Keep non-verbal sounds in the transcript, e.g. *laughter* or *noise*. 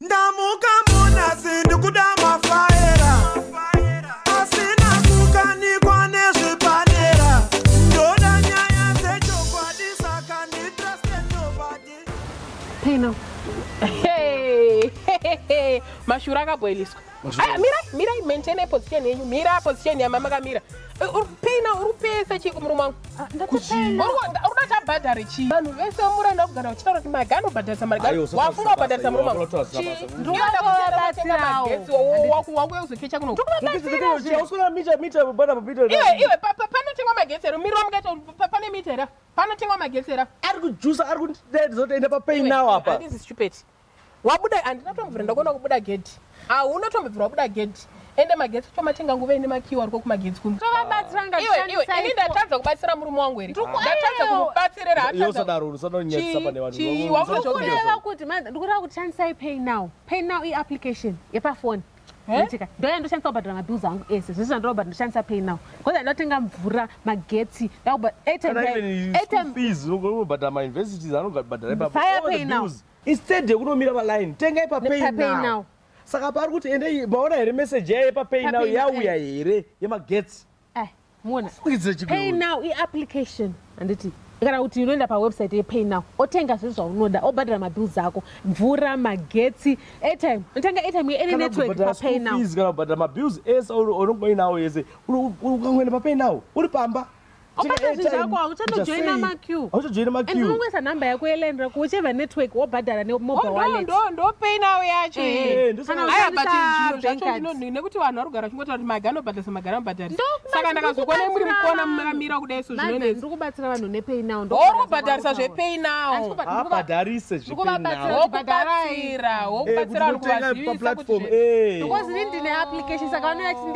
ndamuka monasi ndikuda mafaera asina kukanikwa nezvipanera. Ndoda nyaya dzechokwadi saka nditraste nobody pay now Hey, hey, *laughs* hey. mashura? Akaboiliswa aya mirai mirai maintain position yenyu. Mira position yamakamira peina uri kupesa chii kumurume wangu. Uri tabhadhare chii? Vanhu vese murenda kugara uchitaura kuti maga anobhadharisa mari wafunga kubhadharisa murume wangu Wakulatora zvinabasa. wakuya uzokecha kuno iwe iwe pa- pa- panotengwa magetsi ero mirira mukaita pane mita era panotengwa magetsi era ari kujusa ari kutizotoenda papei nawo apa handizi stupid. Wabuda handina tombobvira ndakuona kubuda gedhi hauna tombobvira wabuda gedhi ende magetsi tomatenga nguva ine makiwa ariko kumagetsi kuno ini ndatadza kubatsira murume wangu here ndatadza kumubatsirira iwe usadaro usadonyetsisa pane vanhu kureva kuti ndikureva kuti shandisai pay now. Pay now iapplication yepafoni. Eh? ndoya ndoshandisa kubhadhara mabhills angu ese. Zvese zvandinobhadhara ndoshandisa pay now. Bcause ndotenga mvura magetsi fees unobhadhara mauniversities anobhadhara Fire pay now. instead yekunomira paline tengai papei Pay now. Now. saka pari kuti ende maona here meseji yayo yepapei now Papay now, yauya here yemagetsi muona Fukidzira pay chigaro. now iapplication handiti kana kuti unoenda pawebsite yepay now otenga zvese zvaunoda obhadhara mabhills ako mvura magetsi airtime unotenga airtime yeany network papay now kana kubhadhara mabills ese unongoinawo yese ukangoenda papei now uri pamba zvako, hauchanojoina maqueue. hauchajoina and maqueue unongoisa nhamba yako yelandra kucheva network wobhadhara nemobile wallet. ndopei nawo yacho Eh, iye ndosaka- kana aya but ushandisa zvinhu bank zvacho cards. ndinonhi nekuti vanhu vari kugara chingotaura kuti maga anobhadharisa maga anobhadharisa Ndokubatsira- saka ndakazokuona muri mukona makamira kudai so ndiri kubatsira vanhu nepay now uri kubhadharisa zvepei nawo abhadharise Ndikuvabatsira. wokubatsira wokubatsira vanhu kuvazivisa kuti platform zve- because ini ndine application saka vanoya kuti